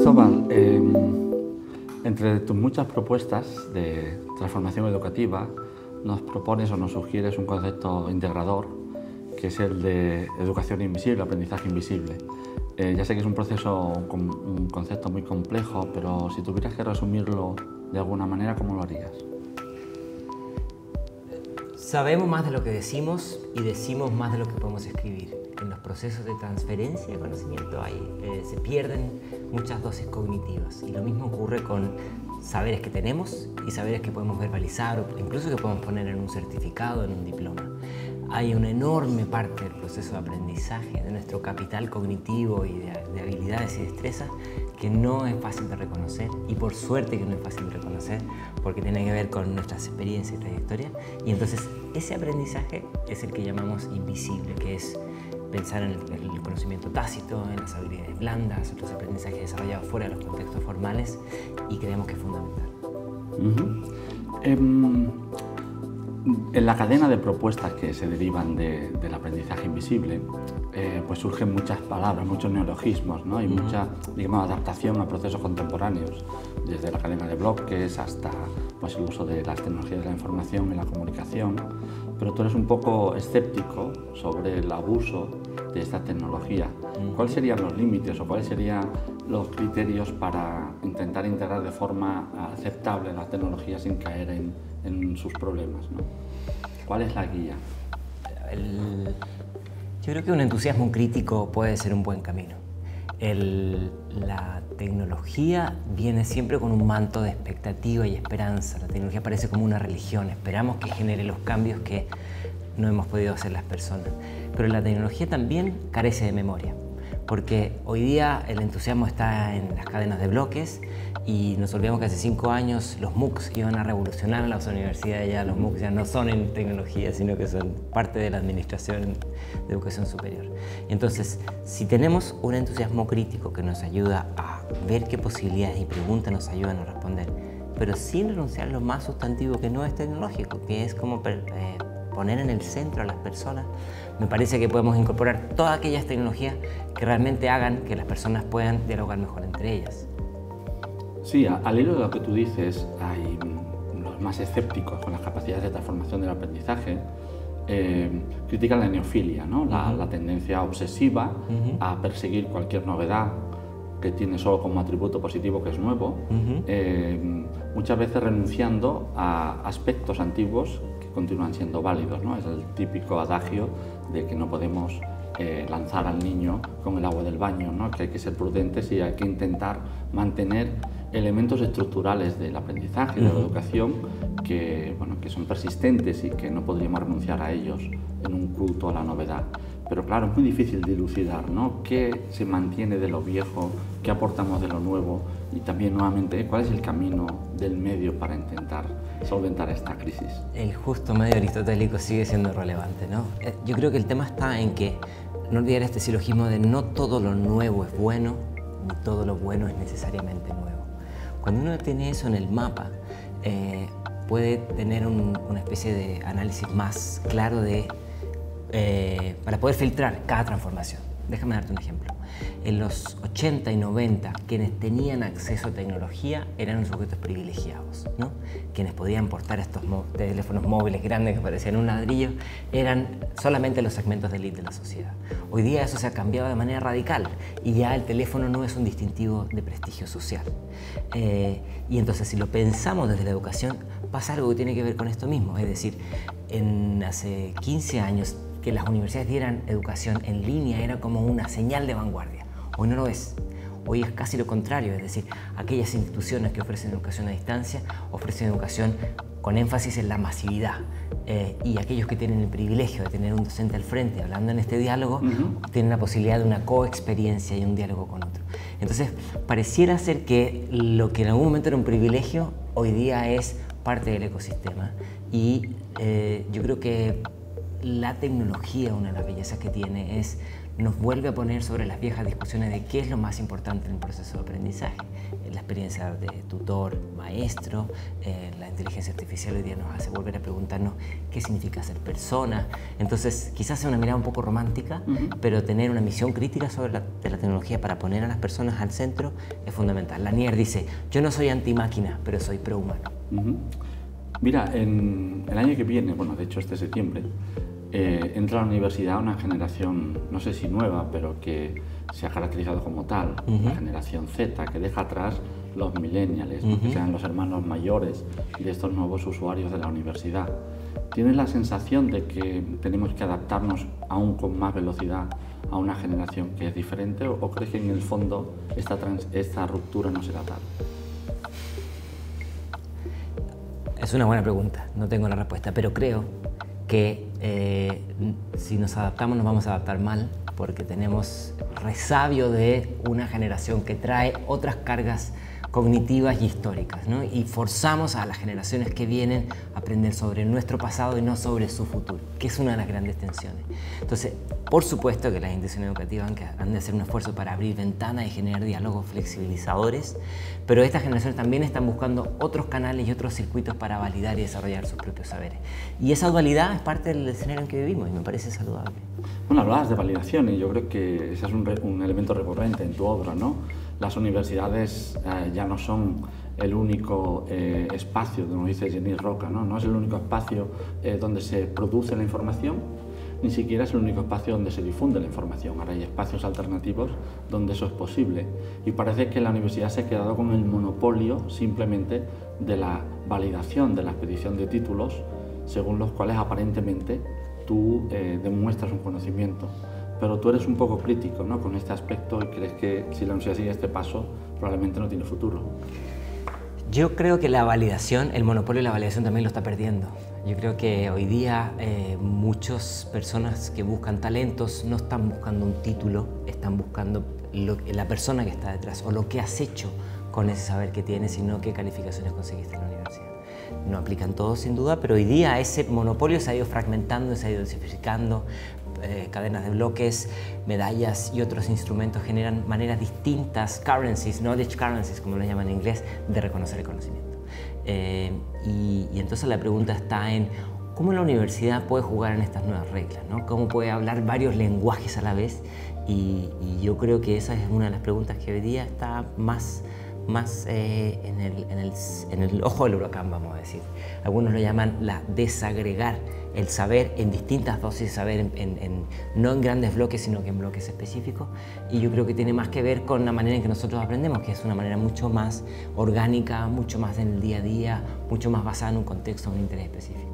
Cristóbal, em, entre tus muchas propuestas de transformación educativa, nos propones o nos sugieres un concepto integrador, que es el de educación invisible, aprendizaje invisible. Eh, ya sé que es un proceso, un concepto muy complejo, pero si tuvieras que resumirlo de alguna manera, ¿cómo lo harías? Sabemos más de lo que decimos y decimos más de lo que podemos escribir. En los procesos de transferencia de conocimiento hay, eh, se pierden muchas dosis cognitivas. Y lo mismo ocurre con saberes que tenemos y saberes que podemos verbalizar o incluso que podemos poner en un certificado, en un diploma. Hay una enorme parte del proceso de aprendizaje, de nuestro capital cognitivo y de, habilidades y destrezas que no es fácil de reconocer y por suerte que no es fácil de reconocer porque tiene que ver con nuestras experiencias y trayectorias. Y entonces ese aprendizaje es el que llamamos invisible, que es pensar en el, conocimiento tácito, en las habilidades blandas, otros aprendizajes desarrollados fuera de los contextos formales y creemos que es fundamental. En la cadena de propuestas que se derivan del aprendizaje invisible, eh, pues surgen muchas palabras, muchos neologismos, ¿no? y mucha digamos, adaptación a procesos contemporáneos, desde la cadena de bloques hasta pues, el uso de las tecnologías de la información y la comunicación. Pero tú eres un poco escéptico sobre el abuso de esta tecnología. ¿Cuáles serían los límites o cuáles serían los criterios para intentar integrar de forma aceptable la tecnología sin caer en en sus problemas. ¿no? ¿Cuál es la guía? yo creo que un entusiasmo crítico puede ser un buen camino. La tecnología viene siempre con un manto de expectativa y esperanza. La tecnología parece como una religión. Esperamos que genere los cambios que no hemos podido hacer las personas. Pero la tecnología también carece de memoria porque hoy día el entusiasmo está en las cadenas de bloques y nos olvidamos que hace cinco años los MOOCs iban a revolucionar las universidades, ya los MOOCs ya no son en tecnología, sino que son parte de la administración de educación superior. entonces, si tenemos un entusiasmo crítico que nos ayuda a ver qué posibilidades y preguntas nos ayudan a responder, pero sin renunciar a lo más sustantivo que no es tecnológico, que es como eh, poner en el centro a las personas, me parece que podemos incorporar todas aquellas tecnologías que realmente hagan que las personas puedan dialogar mejor entre ellas. Sí, al hilo de lo que tú dices, hay los más escépticos con las capacidades de transformación del aprendizaje, eh, critican la neofilia, ¿no? la, tendencia obsesiva a perseguir cualquier novedad que tiene solo como atributo positivo que es nuevo, eh, muchas veces renunciando a aspectos antiguos continúan siendo válidos. ¿no? Es el típico adagio de que no podemos eh, lanzar al niño con el agua del baño, ¿no? que hay que ser prudentes y hay que intentar mantener elementos estructurales del aprendizaje, de la educación, que, bueno, que son persistentes y que no podríamos renunciar a ellos en un culto a la novedad. Pero claro, es muy difícil dilucidar, ¿no? ¿Qué se mantiene de lo viejo? ¿Qué aportamos de lo nuevo? Y también, nuevamente, ¿cuál es el camino del medio para intentar solventar esta crisis? El justo medio aristotélico sigue siendo relevante, ¿no? Eh, yo creo que el tema está en que no olvidar este silogismo de no todo lo nuevo es bueno, ni todo lo bueno es necesariamente nuevo. Cuando uno tiene eso en el mapa, eh, puede tener una especie de análisis más claro de eh, para poder filtrar cada transformación. Déjame darte un ejemplo. En los 80 y 90, quienes tenían acceso a tecnología eran sujetos privilegiados. ¿no? Quienes podían portar estos teléfonos móviles grandes que parecían un ladrillo eran solamente los segmentos de élite de la sociedad. Hoy día eso se ha cambiado de manera radical y ya el teléfono no es un distintivo de prestigio social. Eh, y entonces, si lo pensamos desde la educación, pasa algo que tiene que ver con esto mismo. Es decir, en hace 15 años que las universidades dieran educación en línea era como una señal de vanguardia. Hoy no lo es. Hoy es casi lo contrario, es decir, aquellas instituciones que ofrecen educación a distancia ofrecen educación con énfasis en la masividad. Eh, y aquellos que tienen el privilegio de tener un docente al frente hablando en este diálogo, tienen la posibilidad de una coexperiencia y un diálogo con otro. Entonces, pareciera ser que lo que en algún momento era un privilegio, hoy día es parte del ecosistema. Y eh, yo creo que la tecnología, una de las bellezas que tiene es nos vuelve a poner sobre las viejas discusiones de qué es lo más importante en el proceso de aprendizaje. La experiencia de tutor, maestro, eh, la inteligencia artificial hoy día nos hace volver a preguntarnos qué significa ser persona. Entonces, quizás sea una mirada un poco romántica, pero tener una misión crítica sobre la, de la tecnología para poner a las personas al centro es fundamental. Lanier dice, yo no soy anti-máquina, pero soy pro-humano. Mira, en el año que viene, bueno, de hecho este septiembre, eh, entra a la universidad una generación, no sé si nueva, pero que se ha caracterizado como tal, la generación Z, que deja atrás los millennials, que sean los hermanos mayores de estos nuevos usuarios de la universidad. ¿Tienes la sensación de que tenemos que adaptarnos aún con más velocidad a una generación que es diferente o, crees que en el fondo esta, esta ruptura no será tal? Es una buena pregunta, no tengo la respuesta, pero creo que eh, si nos adaptamos nos vamos a adaptar mal porque tenemos resabio de una generación que trae otras cargas cognitivas y históricas, ¿no? y forzamos a las generaciones que vienen a aprender sobre nuestro pasado y no sobre su futuro, que es una de las grandes tensiones. Entonces, por supuesto que las instituciones educativas han de hacer un esfuerzo para abrir ventanas y generar diálogos flexibilizadores, pero estas generaciones también están buscando otros canales y otros circuitos para validar y desarrollar sus propios saberes. Y esa dualidad es parte del escenario en que vivimos y me parece saludable. Bueno, hablabas de validación y yo creo que ese es un, un elemento recurrente en tu obra, ¿no? Las universidades eh, ya no son el único eh, espacio, como dice Jenny Roca, ¿no? es el único espacio eh, donde se produce la información, ni siquiera es el único espacio donde se difunde la información. Ahora hay espacios alternativos donde eso es posible. Y parece que la universidad se ha quedado con el monopolio simplemente de la validación, de la expedición de títulos, según los cuales aparentemente tú demuestras un conocimiento pero tú eres un poco crítico ¿no? con este aspecto y crees que si la universidad sigue este paso probablemente no tiene futuro. Yo creo que la validación, el monopolio de la validación también lo está perdiendo. Yo creo que hoy día eh, muchas personas que buscan talentos no están buscando un título, están buscando la persona que está detrás o lo que has hecho con ese saber que tienes, sino qué calificaciones conseguiste en la universidad. No aplican todos sin duda, pero hoy día ese monopolio se ha ido fragmentando, se ha ido diversificando. Eh, cadenas de bloques, medallas y otros instrumentos generan maneras distintas, currencies, knowledge currencies, como lo llaman en inglés, de reconocer el conocimiento. Eh, y, entonces la pregunta está en cómo la universidad puede jugar en estas nuevas reglas, ¿no? cómo puede hablar varios lenguajes a la vez. Y, yo creo que esa es una de las preguntas que hoy día está más más eh, en, el, en, el, en, el, ojo del huracán, vamos a decir. Algunos lo llaman la desagregar el saber en distintas dosis de saber, en, no en grandes bloques, sino que en bloques específicos. Y yo creo que tiene más que ver con la manera en que nosotros aprendemos, que es una manera mucho más orgánica, mucho más en el día a día, mucho más basada en un contexto, en un interés específico.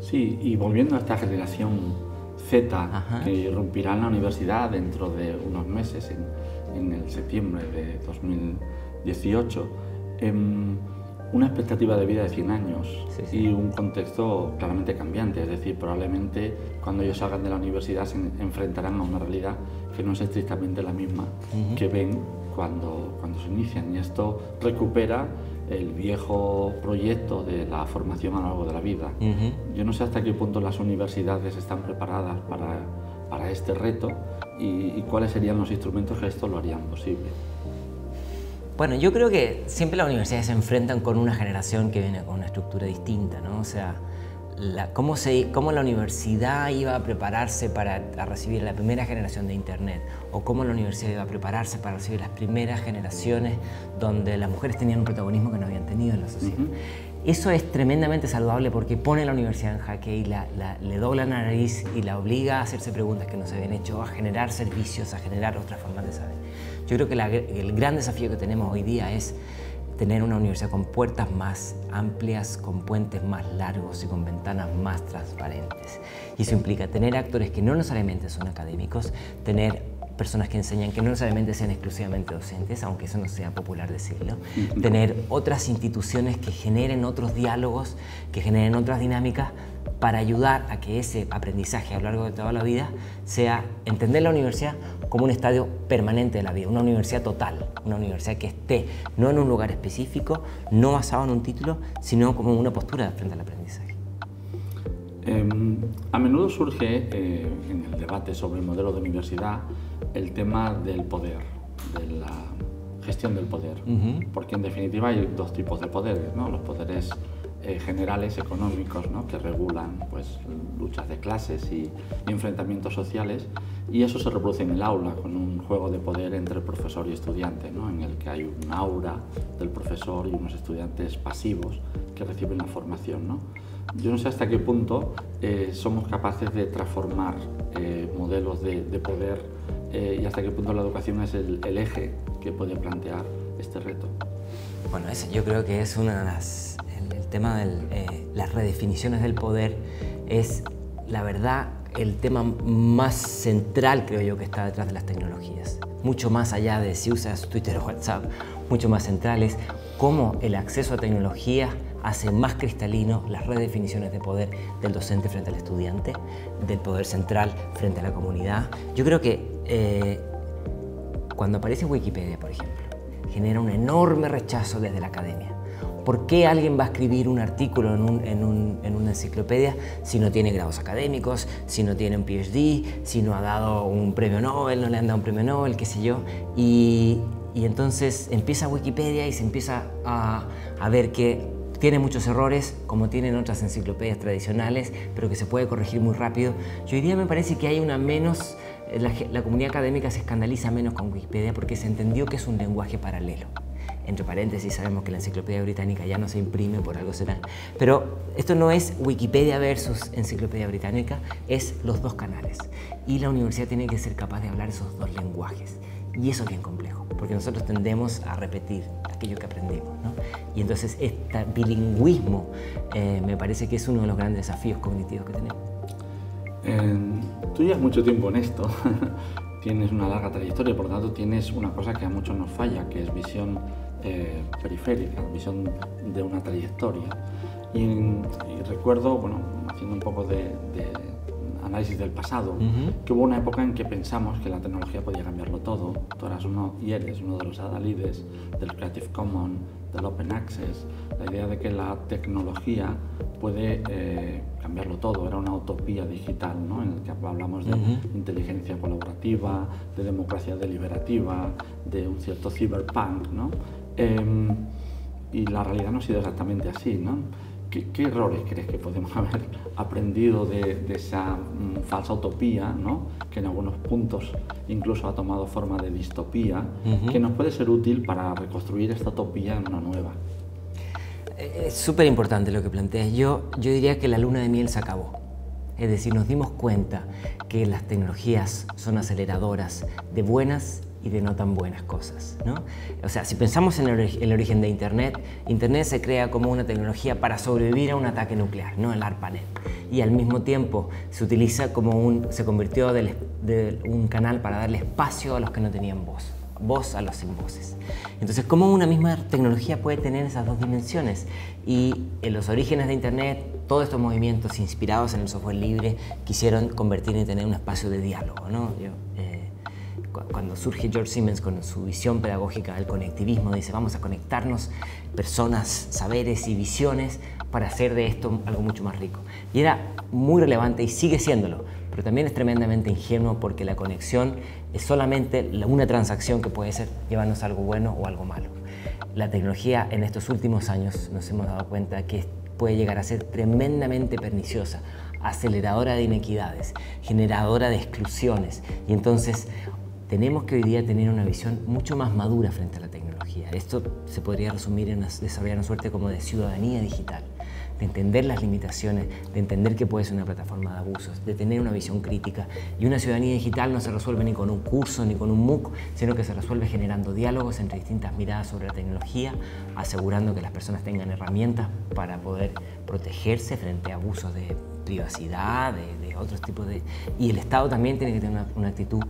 Sí, y volviendo a esta generación Z que irrumpirá en la universidad dentro de unos meses, en, el septiembre de 2018, una expectativa de vida de 100 años y un contexto claramente cambiante. Es decir, probablemente cuando ellos salgan de la universidad se enfrentarán a una realidad que no es estrictamente la misma que ven cuando, cuando se inician. Y esto recupera el viejo proyecto de la formación a lo largo de la vida. Yo no sé hasta qué punto las universidades están preparadas para, para este reto y, y cuáles serían los instrumentos que esto lo harían posible. Bueno, yo creo que siempre las universidades se enfrentan con una generación que viene con una estructura distinta, ¿no? O sea, cómo, se, cómo, la universidad iba a prepararse para recibir la primera generación de Internet o cómo la universidad iba a prepararse para recibir las primeras generaciones donde las mujeres tenían un protagonismo que no habían tenido en la sociedad. Eso es tremendamente saludable porque pone a la universidad en jaque y le dobla la nariz y la obliga a hacerse preguntas que no se habían hecho, a generar servicios, a generar otras formas de saber. Yo creo que el gran desafío que tenemos hoy día es tener una universidad con puertas más amplias, con puentes más largos y con ventanas más transparentes. Y eso implica tener actores que no necesariamente son académicos, tener personas que enseñan que no necesariamente sean exclusivamente docentes, aunque eso no sea popular decirlo, tener otras instituciones que generen otros diálogos, que generen otras dinámicas para ayudar a que ese aprendizaje a lo largo de toda la vida sea entender la universidad como un estadio permanente de la vida, una universidad total, una universidad que esté no en un lugar específico, no basado en un título, sino como una postura frente al aprendizaje. Em, a menudo surge eh, en el debate sobre el modelo de universidad el tema del poder, de la gestión del poder, porque en definitiva hay dos tipos de poderes, ¿no? los poderes eh, generales económicos ¿no? que regulan pues, luchas de clases y, enfrentamientos sociales y eso se reproduce en el aula con un juego de poder entre profesor y estudiante ¿no? en el que hay un aura del profesor y unos estudiantes pasivos que reciben la formación. ¿no? Yo no sé hasta qué punto eh, somos capaces de transformar eh, modelos de, poder y hasta qué punto la educación es el, el eje que puede plantear este reto. Bueno, eso yo creo que es una de las tema de eh, las redefiniciones del poder es, la verdad, el tema más central, creo yo, que está detrás de las tecnologías. Mucho más allá de si usas Twitter o WhatsApp, mucho más central es cómo el acceso a tecnología hace más cristalino las redefiniciones de poder del docente frente al estudiante, del poder central frente a la comunidad. Yo creo que eh, cuando aparece Wikipedia, por ejemplo, genera un enorme rechazo desde la academia. ¿Por qué alguien va a escribir un artículo en, una enciclopedia si no tiene grados académicos, si no tiene un PhD, si no ha dado un premio Nobel, no le han dado un premio Nobel, qué sé yo? Y, entonces empieza Wikipedia y se empieza a, ver que tiene muchos errores, como tienen otras enciclopedias tradicionales, pero que se puede corregir muy rápido. Yo hoy día me parece que hay una menos, la, la comunidad académica se escandaliza menos con Wikipedia porque se entendió que es un lenguaje paralelo entre paréntesis, sabemos que la enciclopedia británica ya no se imprime, por algo será. Pero esto no es Wikipedia versus enciclopedia británica, es los dos canales. Y la universidad tiene que ser capaz de hablar esos dos lenguajes. Y eso es bien complejo, porque nosotros tendemos a repetir aquello que aprendimos. ¿no? Y entonces este bilingüismo eh, me parece que es uno de los grandes desafíos cognitivos que tenemos. tú llevas mucho tiempo en esto, tienes una larga trayectoria, por lo tanto tienes una cosa que a muchos nos falla, que es visión eh, periférica, visión de una trayectoria. Y, recuerdo, bueno, haciendo un poco de, análisis del pasado, que hubo una época en que pensamos que la tecnología podía cambiarlo todo. Tú eras uno y eres uno de los adalides del Creative Commons, del Open Access, la idea de que la tecnología puede eh, cambiarlo todo. Era una utopía digital, ¿no? en el que hablamos de inteligencia colaborativa, de democracia deliberativa, de un cierto cyberpunk. ¿no? Em, y la realidad no ha sido exactamente así, ¿no? ¿Qué, errores crees que podemos haber aprendido de, esa mm, falsa utopía, ¿no? que en algunos puntos incluso ha tomado forma de distopía, que nos puede ser útil para reconstruir esta utopía en una nueva? Eh, es súper importante lo que planteas. Yo, yo diría que la luna de miel se acabó. Es decir, nos dimos cuenta que las tecnologías son aceleradoras de buenas y de no tan buenas cosas. ¿no? O sea, si pensamos en el, origen de Internet, Internet se crea como una tecnología para sobrevivir a un ataque nuclear, ¿no? el ARPANET. Y al mismo tiempo se utiliza como un, se convirtió de un canal para darle espacio a los que no tenían voz, voz a los sin voces. Entonces, ¿cómo una misma tecnología puede tener esas dos dimensiones? Y en los orígenes de Internet, todos estos movimientos inspirados en el software libre quisieron convertir y tener un espacio de diálogo. ¿no? Cuando surge George Siemens con su visión pedagógica del conectivismo, dice vamos a conectarnos personas, saberes y visiones para hacer de esto algo mucho más rico. Y era muy relevante y sigue siéndolo, pero también es tremendamente ingenuo porque la conexión es solamente una transacción que puede ser llevarnos a algo bueno o algo malo. La tecnología en estos últimos años nos hemos dado cuenta que puede llegar a ser tremendamente perniciosa, aceleradora de inequidades, generadora de exclusiones. Y entonces tenemos que hoy día tener una visión mucho más madura frente a la tecnología. Esto se podría resumir en desarrollar una suerte como de ciudadanía digital, de entender las limitaciones, de entender que puede ser una plataforma de abusos, de tener una visión crítica. Y una ciudadanía digital no se resuelve ni con un curso ni con un MOOC, sino que se resuelve generando diálogos entre distintas miradas sobre la tecnología, asegurando que las personas tengan herramientas para poder protegerse frente a abusos de privacidad, de, otros tipos de... Y el Estado también tiene que tener una, una actitud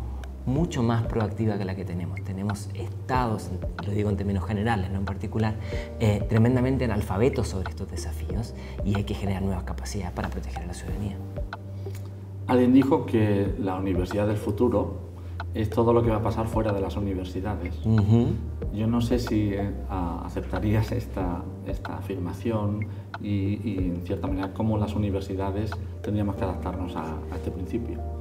mucho más proactiva que la que tenemos. Tenemos estados, lo digo en términos generales, no en particular, eh, tremendamente analfabetos sobre estos desafíos y hay que generar nuevas capacidades para proteger a la ciudadanía. Alguien dijo que la universidad del futuro es todo lo que va a pasar fuera de las universidades. Yo no sé si eh, aceptarías esta, esta afirmación y, en cierta manera cómo las universidades tendríamos que adaptarnos a, a este principio.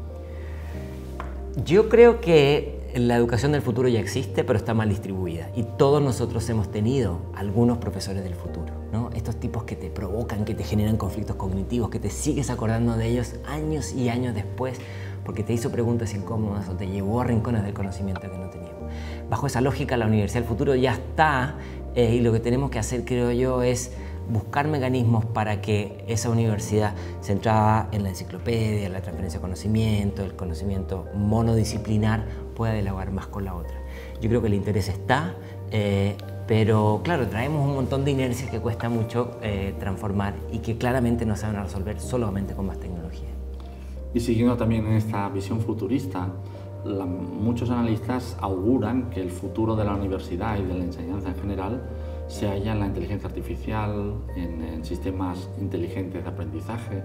Yo creo que la educación del futuro ya existe, pero está mal distribuida. Y todos nosotros hemos tenido algunos profesores del futuro. ¿no? Estos tipos que te provocan, que te generan conflictos cognitivos, que te sigues acordando de ellos años y años después, porque te hizo preguntas incómodas o te llevó a rincones del conocimiento que no teníamos. Bajo esa lógica, la Universidad del Futuro ya está eh, y lo que tenemos que hacer, creo yo, es buscar mecanismos para que esa universidad centrada en la enciclopedia, la transferencia de conocimiento, el conocimiento monodisciplinar, pueda dialogar más con la otra. Yo creo que el interés está, eh, pero claro, traemos un montón de inercias que cuesta mucho eh, transformar y que claramente no a resolver solamente con más tecnología. Y siguiendo también en esta visión futurista, muchos analistas auguran que el futuro de la universidad y de la enseñanza en general se halla en la inteligencia artificial, en, sistemas inteligentes de aprendizaje,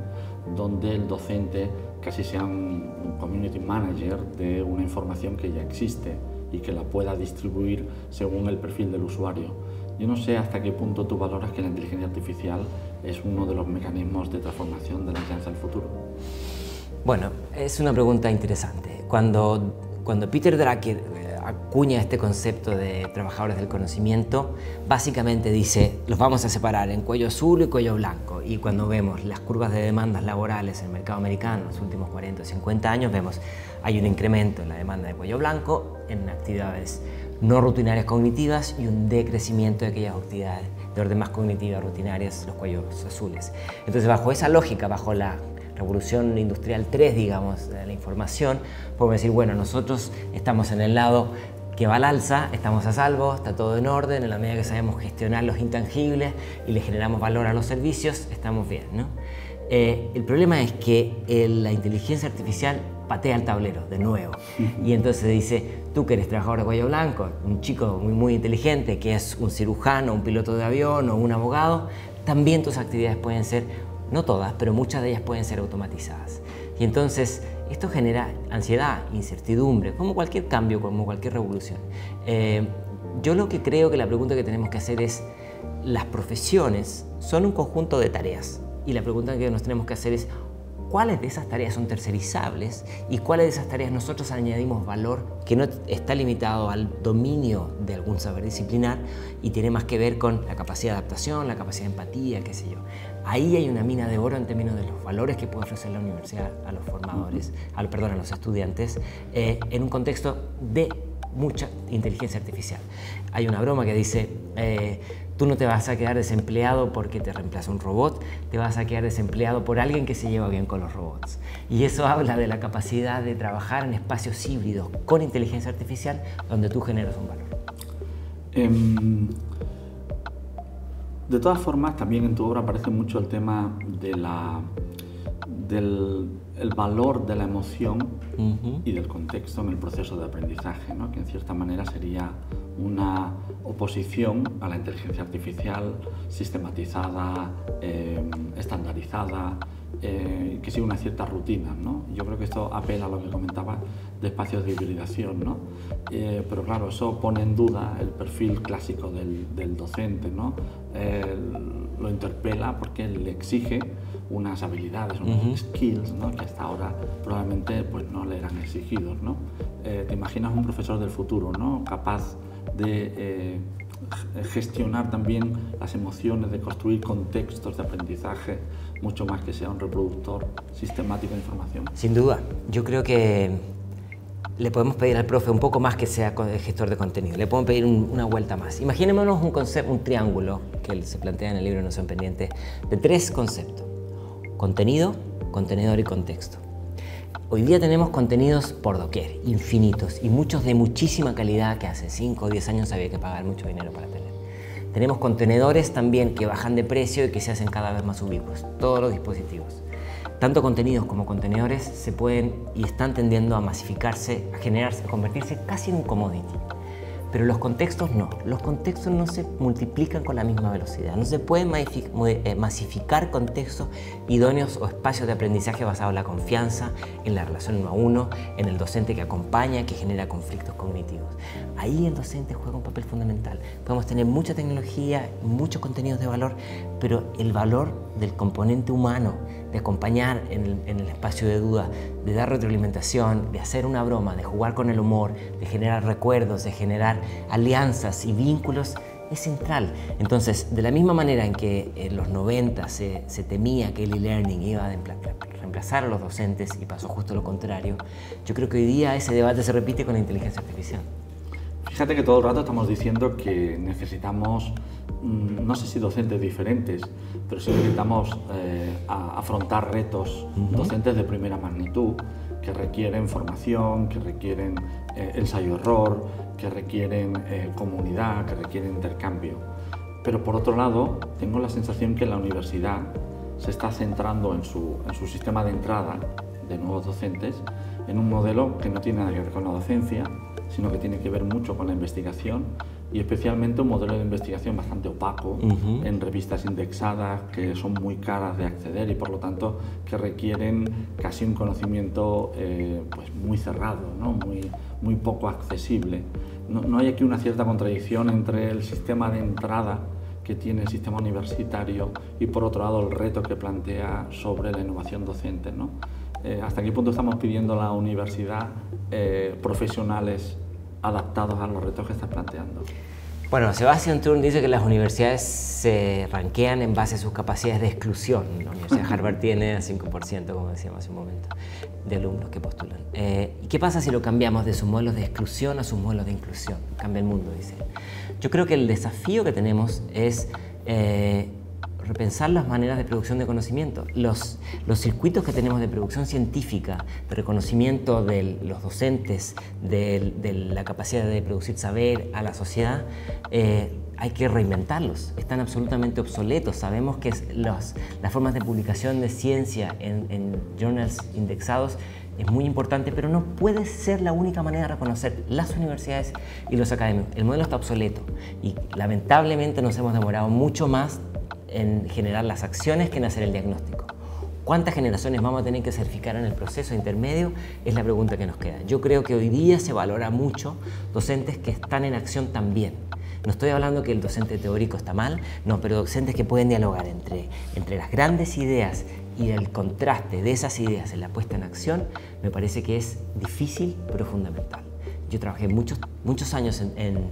donde el docente casi sea un, community manager de una información que ya existe y que la pueda distribuir según el perfil del usuario. Yo no sé hasta qué punto tú valoras que la inteligencia artificial es uno de los mecanismos de transformación de la enseñanza del futuro. Bueno, es una pregunta interesante. Cuando, cuando Peter Drucker acuña este concepto de trabajadores del conocimiento, básicamente dice, los vamos a separar en cuello azul y cuello blanco. Y cuando vemos las curvas de demandas laborales en el mercado americano en los últimos 40 o 50 años, vemos hay un incremento en la demanda de cuello blanco en actividades no rutinarias cognitivas y un decrecimiento de aquellas actividades de orden más cognitiva rutinarias, los cuellos azules. Entonces, bajo esa lógica, bajo la revolución industrial 3, digamos, de la información, podemos decir, bueno, nosotros estamos en el lado que va al alza, estamos a salvo, está todo en orden, en la medida que sabemos gestionar los intangibles y le generamos valor a los servicios, estamos bien. ¿no? Eh, el problema es que la inteligencia artificial patea el tablero de nuevo y entonces dice, tú que eres trabajador de cuello blanco, un chico muy, muy inteligente que es un cirujano, un piloto de avión o un abogado, también tus actividades pueden ser no todas, pero muchas de ellas pueden ser automatizadas. Y entonces esto genera ansiedad, incertidumbre, como cualquier cambio, como cualquier revolución. Eh, yo lo que creo que la pregunta que tenemos que hacer es, las profesiones son un conjunto de tareas y la pregunta que nos tenemos que hacer es, cuáles de esas tareas son tercerizables y cuáles de esas tareas nosotros añadimos valor que no está limitado al dominio de algún saber disciplinar y tiene más que ver con la capacidad de adaptación, la capacidad de empatía, qué sé yo. Ahí hay una mina de oro en términos de los valores que puede ofrecer la universidad a los formadores, al, perdón, a los estudiantes, eh, en un contexto de mucha inteligencia artificial. Hay una broma que dice, eh, Tú no te vas a quedar desempleado porque te reemplaza un robot, te vas a quedar desempleado por alguien que se lleva bien con los robots. Y eso habla de la capacidad de trabajar en espacios híbridos con inteligencia artificial donde tú generas un valor. Em, de todas formas, también en tu obra aparece mucho el tema de la, del el valor de la emoción y del contexto en el proceso de aprendizaje, ¿no? que en cierta manera sería una oposición a la inteligencia artificial sistematizada, eh, estandarizada, eh, que sigue una cierta rutina. ¿no? Yo creo que esto apela a lo que comentaba de espacios de hibridación, ¿no? Eh, pero claro, eso pone en duda el perfil clásico del, del docente, ¿no? lo interpela porque le exige unas habilidades, unos skills ¿no? que hasta ahora probablemente pues, no le eran exigidos. ¿no? te imaginas un profesor del futuro ¿no? capaz de eh, gestionar también las emociones, de construir contextos de aprendizaje, mucho más que sea un reproductor sistemático de información. Sin duda, yo creo que le podemos pedir al profe un poco más que sea gestor de contenido, le podemos pedir una vuelta más. Imaginémonos un, concepto, un triángulo que se plantea en el libro No son pendientes, de tres conceptos, contenido, contenedor y contexto. Hoy día tenemos contenidos por doquier, infinitos, y muchos de muchísima calidad que hace 5 o 10 años había que pagar mucho dinero para tener. Tenemos contenedores también que bajan de precio y que se hacen cada vez más ubicuos, todos los dispositivos. Tanto contenidos como contenedores se pueden y están tendiendo a masificarse, a generarse, a convertirse casi en un commodity. Pero los contextos no. Los contextos no se multiplican con la misma velocidad. No se pueden eh, masificar contextos idóneos o espacios de aprendizaje basados en la confianza, en la relación uno a uno, en el docente que acompaña, que genera conflictos cognitivos. Ahí el docente juega un papel fundamental. Podemos tener mucha tecnología, muchos contenidos de valor, pero el valor del componente humano, de acompañar en el, espacio de duda, de dar retroalimentación, de hacer una broma, de jugar con el humor, de generar recuerdos, de generar alianzas y vínculos, es central. Entonces, de la misma manera en que en los 90 se, temía que el e-learning iba a reemplazar a los docentes y pasó justo lo contrario, yo creo que hoy día ese debate se repite con la inteligencia artificial. Fíjate que todo el rato estamos diciendo que necesitamos, no sé si docentes diferentes, pero sí necesitamos eh, afrontar retos docentes de primera magnitud que requieren formación, que requieren eh, ensayo-error, que requieren eh, comunidad, que requieren intercambio. Pero por otro lado, tengo la sensación que la universidad se está centrando en su, en su sistema de entrada de nuevos docentes en un modelo que no tiene nada que ver con la docencia, sino que tiene que ver mucho con la investigación y especialmente un modelo de investigación bastante opaco en revistas indexadas que son muy caras de acceder y por lo tanto que requieren casi un conocimiento eh, pues muy cerrado, ¿no? muy, muy poco accesible. No, no, hay aquí una cierta contradicción entre el sistema de entrada que tiene el sistema universitario y por otro lado el reto que plantea sobre la innovación docente. ¿no? Eh, ¿Hasta qué punto estamos pidiendo a la universidad eh, profesionales adaptados a los retos que estás planteando? Bueno, Sebastian Turn dice que las universidades se ranquean en base a sus capacidades de exclusión. La Universidad de Harvard tiene 5%, como decíamos hace un momento, de alumnos que postulan. Eh, ¿Y qué pasa si lo cambiamos de sus modelos de exclusión a sus modelos de inclusión? Cambia el mundo, dice. Yo creo que el desafío que tenemos es repensar las maneras de producción de conocimiento. Los, los circuitos que tenemos de producción científica, de reconocimiento de los docentes, de, la capacidad de producir saber a la sociedad, eh, hay que reinventarlos. Están absolutamente obsoletos. Sabemos que las formas de publicación de ciencia en, en journals indexados es muy importante, pero no puede ser la única manera de reconocer las universidades y los académicos. El modelo está obsoleto y lamentablemente nos hemos demorado mucho más en generar las acciones que en hacer el diagnóstico. ¿Cuántas generaciones vamos a tener que certificar en el proceso intermedio? Es la pregunta que nos queda. Yo creo que hoy día se valora mucho docentes que están en acción también. No estoy hablando que el docente teórico está mal, no, pero docentes que pueden dialogar entre, entre las grandes ideas y el contraste de esas ideas en la puesta en acción, me parece que es difícil pero fundamental. Yo trabajé muchos, muchos años en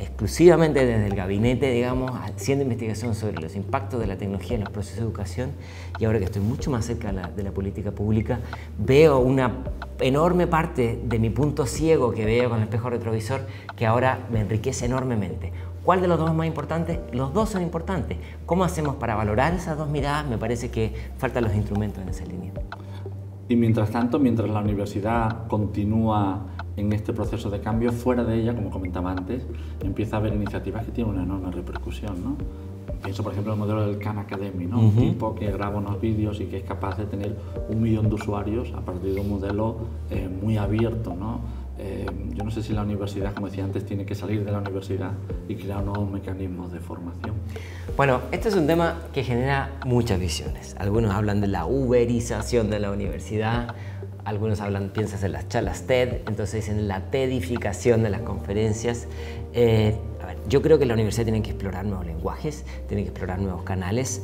exclusivamente desde el gabinete, digamos, haciendo investigación sobre los impactos de la tecnología en los procesos de educación y ahora que estoy mucho más cerca de la, política pública, veo una enorme parte de mi punto ciego que veo con el espejo retrovisor que ahora me enriquece enormemente. ¿Cuál de los dos es más importante? Los dos son importantes. ¿Cómo hacemos para valorar esas dos miradas? Me parece que faltan los instrumentos en esa línea. Y mientras tanto, mientras la universidad continúa en este proceso de cambio, fuera de ella, como comentaba antes, empieza a haber iniciativas que tienen una enorme repercusión. ¿no? Pienso, por ejemplo, en el modelo del Khan Academy, ¿no? un tipo que graba unos vídeos y que es capaz de tener un millón de usuarios a partir de un modelo eh, muy abierto. ¿no? Eh, yo no sé si la universidad, como decía antes, tiene que salir de la universidad y crear nuevos mecanismos de formación. Bueno, este es un tema que genera muchas visiones. Algunos hablan de la uberización de la universidad, algunos hablan, piensas en las charlas TED, entonces dicen la TEDificación de las conferencias. Eh, yo creo que la universidad tiene que explorar nuevos lenguajes, tiene que explorar nuevos canales,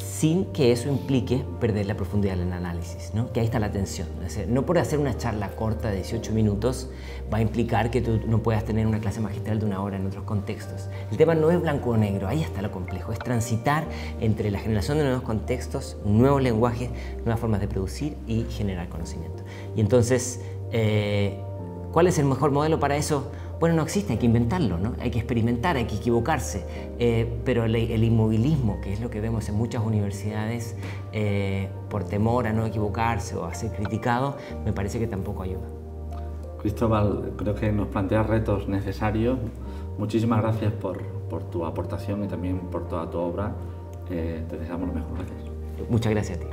sin que eso implique perder la profundidad del análisis, ¿no? que ahí está la tensión. no por hacer una charla corta de 18 minutos va a implicar que tú no puedas tener una clase magistral de una hora en otros contextos. El tema no es blanco o negro, ahí está lo complejo, es transitar entre la generación de nuevos contextos, nuevos lenguajes, nuevas formas de producir y generar conocimiento. Y entonces, eh, ¿cuál es el mejor modelo para eso? Bueno, no existe, hay que inventarlo, ¿no? hay que experimentar, hay que equivocarse, eh, pero el, inmovilismo, que es lo que vemos en muchas universidades, eh, por temor a no equivocarse o a ser criticado, me parece que tampoco ayuda. Cristóbal, creo que nos plantea retos necesarios. Muchísimas gracias por, por tu aportación y también por toda tu obra. Eh, te deseamos lo mejor. Gracias. Muchas gracias a ti.